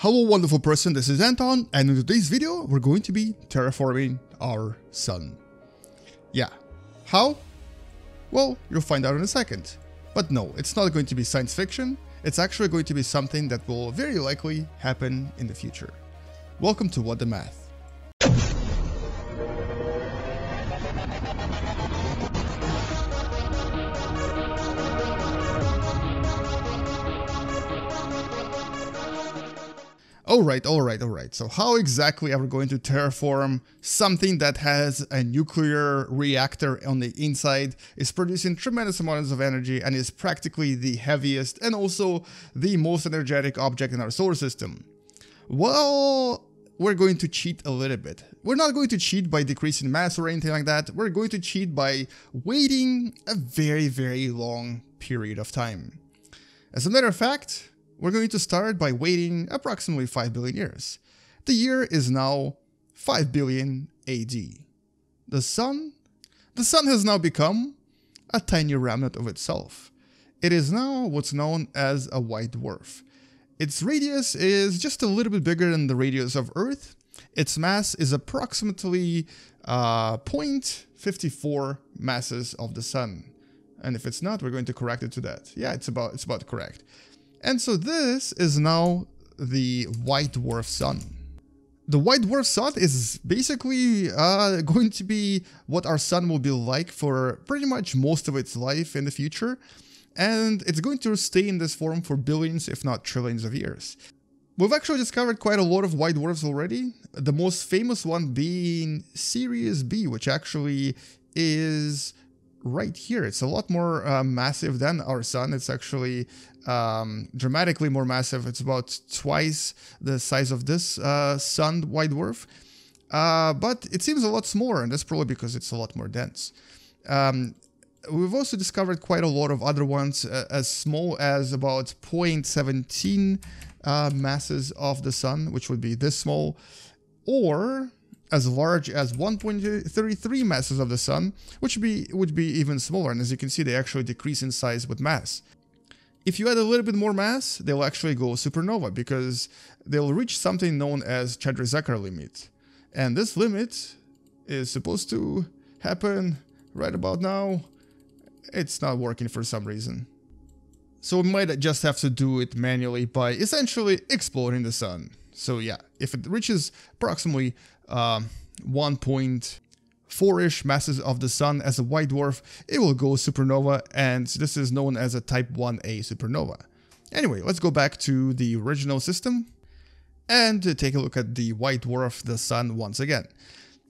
Hello wonderful person, this is Anton and in today's video we're going to be terraforming our sun. Yeah, how? Well, you'll find out in a second. But no, it's not going to be science fiction, it's actually going to be something that will very likely happen in the future. Welcome to What Da Math. Alright, alright, alright. So how exactly are we going to terraform something that has a nuclear reactor on the inside, is producing tremendous amounts of energy, and is practically the heaviest and also the most energetic object in our solar system? Well, we're going to cheat a little bit. We're not going to cheat by decreasing mass or anything like that. We're going to cheat by waiting a very, very long period of time. As a matter of fact, we're going to start by waiting approximately 5 billion years. The year is now 5 billion AD. The Sun? The Sun has now become a tiny remnant of itself. It is now what's known as a white dwarf. Its radius is just a little bit bigger than the radius of Earth. Its mass is approximately uh, 0.54 masses of the Sun. And if it's not, we're going to correct it to that. Yeah, it's about it's about correct. And so this is now the white dwarf sun. The white dwarf sun is basically uh, going to be what our sun will be like for pretty much most of its life in the future. And it's going to stay in this form for billions, if not trillions of years. We've actually discovered quite a lot of white dwarfs already. The most famous one being Sirius B, which actually is right here. It's a lot more uh, massive than our sun. It's actually um, dramatically more massive. It's about twice the size of this uh, sun white dwarf. Uh, but it seems a lot smaller, and that's probably because it's a lot more dense. Um, we've also discovered quite a lot of other ones uh, as small as about 0.17 uh, masses of the sun, which would be this small, or as large as 1.33 masses of the sun, which would be, would be even smaller. And as you can see, they actually decrease in size with mass. If you add a little bit more mass, they'll actually go supernova because they'll reach something known as Chandrasekhar limit. And this limit is supposed to happen right about now. It's not working for some reason. So we might just have to do it manually by essentially exploding the sun. So yeah, if it reaches approximately uh, 1.4-ish masses of the sun as a white dwarf, it will go supernova and this is known as a type 1a supernova. Anyway, let's go back to the original system and take a look at the white dwarf, the sun once again.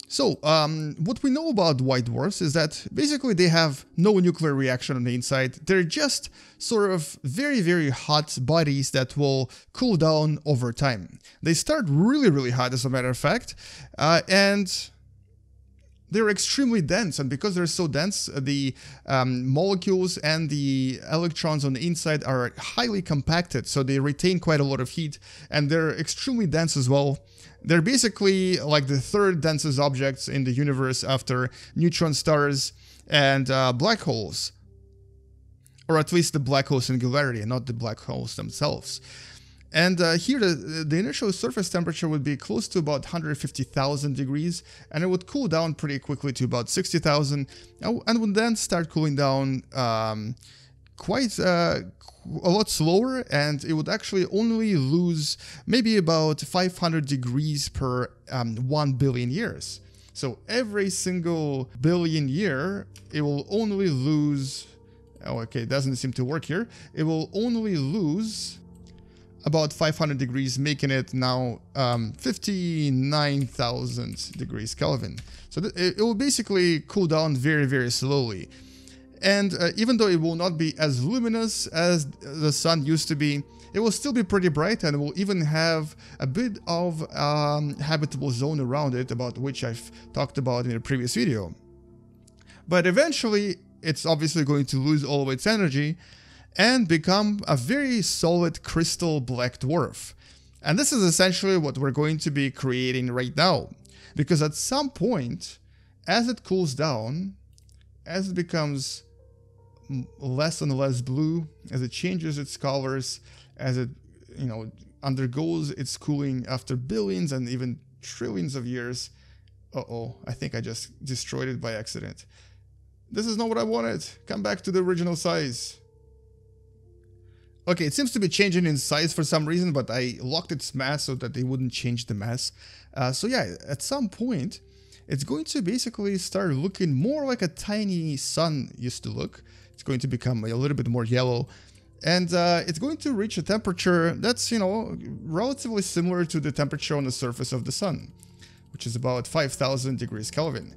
So, um, what we know about white dwarfs is that basically they have no nuclear reaction on the inside. They're just sort of very, very hot bodies that will cool down over time. They start really, really hot, as a matter of fact, uh, and they're extremely dense and because they're so dense the um, molecules and the electrons on the inside are highly compacted so they retain quite a lot of heat and they're extremely dense as well. They're basically like the third densest objects in the universe after neutron stars and uh, black holes or at least the black hole singularity not the black holes themselves and uh, here, the, the initial surface temperature would be close to about 150,000 degrees, and it would cool down pretty quickly to about 60,000, and would then start cooling down um, quite uh, a lot slower, and it would actually only lose maybe about 500 degrees per um, 1 billion years. So every single billion year, it will only lose. Oh, okay, it doesn't seem to work here. It will only lose about 500 degrees, making it now um, 59,000 degrees Kelvin. So it, will basically cool down very, very slowly. And uh, even though it will not be as luminous as the sun used to be, it will still be pretty bright and will even have a bit of um, habitable zone around it, about which I've talked about in a previous video. But eventually, it's obviously going to lose all of its energy, and become a very solid crystal black dwarf. And this is essentially what we're going to be creating right now. Because at some point, as it cools down, as it becomes less and less blue, as it changes its colors, as it, you know, undergoes its cooling after billions and even trillions of years. Uh-oh, I think I just destroyed it by accident. This is not what I wanted. Come back to the original size. Okay, it seems to be changing in size for some reason, but I locked its mass so that it wouldn't change the mass. Uh, so yeah, at some point, it's going to basically start looking more like a tiny sun used to look. It's going to become a little bit more yellow. And uh, it's going to reach a temperature that's, you know, relatively similar to the temperature on the surface of the sun, which is about 5000 degrees Kelvin.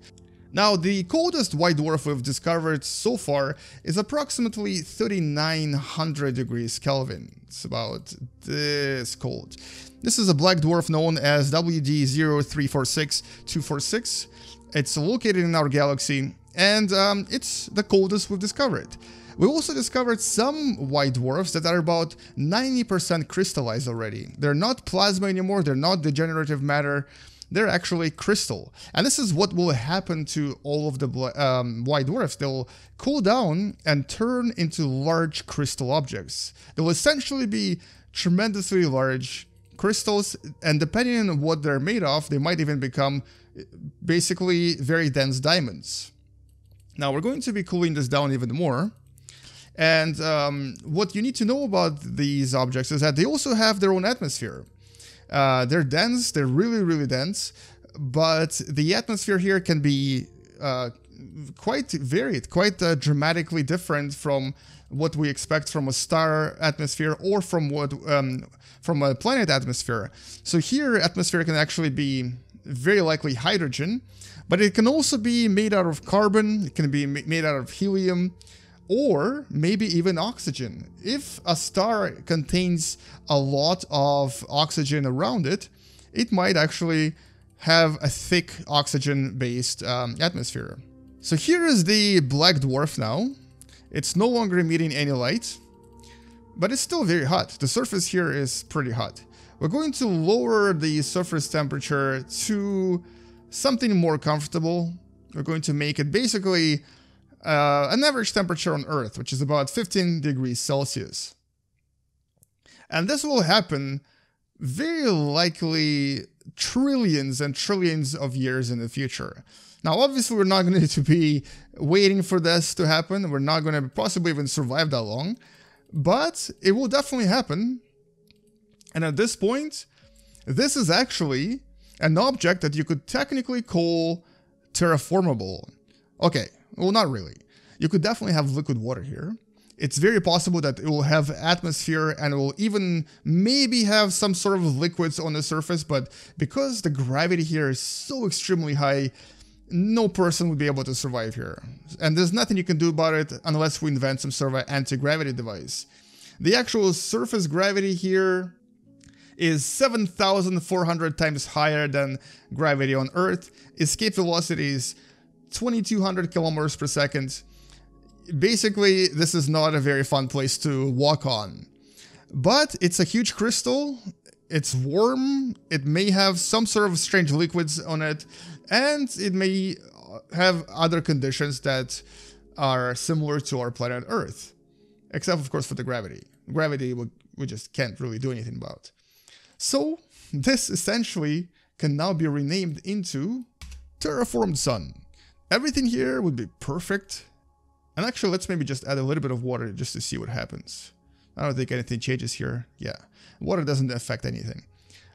Now, the coldest white dwarf we've discovered so far is approximately 3900 degrees Kelvin. It's about this cold. This is a black dwarf known as WD0346246. It's located in our galaxy, and um, it's the coldest we've discovered. We also discovered some white dwarfs that are about 90% crystallized already. They're not plasma anymore, they're not degenerative matter, they're actually crystal. And this is what will happen to all of the um, white dwarfs. They'll cool down and turn into large crystal objects. They'll essentially be tremendously large crystals, and depending on what they're made of, they might even become basically very dense diamonds. Now we're going to be cooling this down even more. And um, what you need to know about these objects is that they also have their own atmosphere. Uh, they're dense, they're really, really dense, but the atmosphere here can be uh, quite varied, quite uh, dramatically different from what we expect from a star atmosphere or from what um, from a planet atmosphere. So here, atmosphere can actually be very likely hydrogen, but it can also be made out of carbon, it can be made out of helium, or maybe even oxygen. If a star contains a lot of oxygen around it, it might actually have a thick oxygen-based um, atmosphere. So here is the black dwarf now. It's no longer emitting any light, but it's still very hot. The surface here is pretty hot. We're going to lower the surface temperature to something more comfortable. We're going to make it basically uh, an average temperature on Earth, which is about 15 degrees Celsius. And this will happen very likely trillions and trillions of years in the future. Now, obviously, we're not going to be waiting for this to happen. We're not going to possibly even survive that long, but it will definitely happen. And at this point, this is actually an object that you could technically call terraformable. Okay, well, not really. You could definitely have liquid water here. It's very possible that it will have atmosphere and it will even maybe have some sort of liquids on the surface, but because the gravity here is so extremely high, no person would be able to survive here. And there's nothing you can do about it unless we invent some sort of anti-gravity device. The actual surface gravity here is 7,400 times higher than gravity on Earth. Escape velocity is 2200 kilometers per second. Basically, this is not a very fun place to walk on. But it's a huge crystal, it's warm, it may have some sort of strange liquids on it, and it may have other conditions that are similar to our planet Earth. Except, of course, for the gravity. Gravity we, we just can't really do anything about. So, this essentially can now be renamed into Terraformed Sun. Everything here would be perfect. And actually, let's maybe just add a little bit of water just to see what happens. I don't think anything changes here. Yeah, water doesn't affect anything.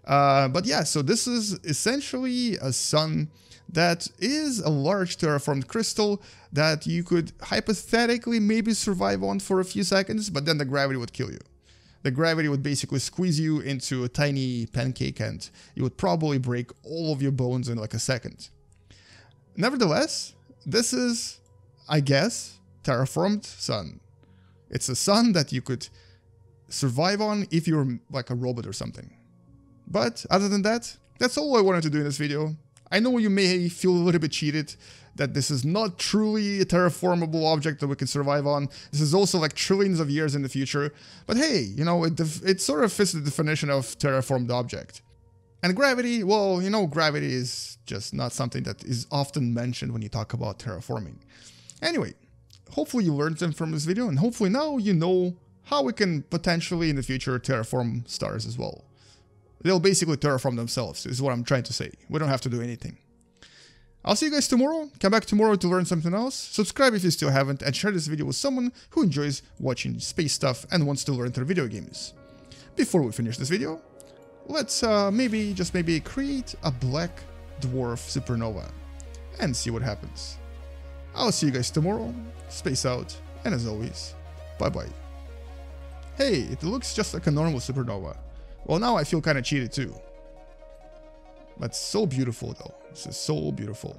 Uh, but yeah, so this is essentially a sun that is a large terraformed crystal that you could hypothetically maybe survive on for a few seconds, but then the gravity would kill you. The gravity would basically squeeze you into a tiny pancake and you would probably break all of your bones in like a second. Nevertheless, this is, I guess, terraformed sun. It's a sun that you could survive on if you're like a robot or something. But other than that, that's all I wanted to do in this video. I know you may feel a little bit cheated that this is not truly a terraformable object that we can survive on. This is also like trillions of years in the future. But hey, you know, it, it sort of fits the definition of terraformed object. And gravity, well, you know, gravity is just not something that is often mentioned when you talk about terraforming. Anyway, hopefully you learned something from this video and hopefully now you know how we can potentially in the future terraform stars as well. They'll basically terraform themselves, is what I'm trying to say. We don't have to do anything. I'll see you guys tomorrow. Come back tomorrow to learn something else. Subscribe if you still haven't, and share this video with someone who enjoys watching space stuff and wants to learn through video games. Before we finish this video, let's uh, maybe, just maybe, create a black dwarf supernova and see what happens. I'll see you guys tomorrow. Space out, and as always, bye bye. Hey, it looks just like a normal supernova. Well, now I feel kinda cheated too. But so beautiful though. This is so beautiful.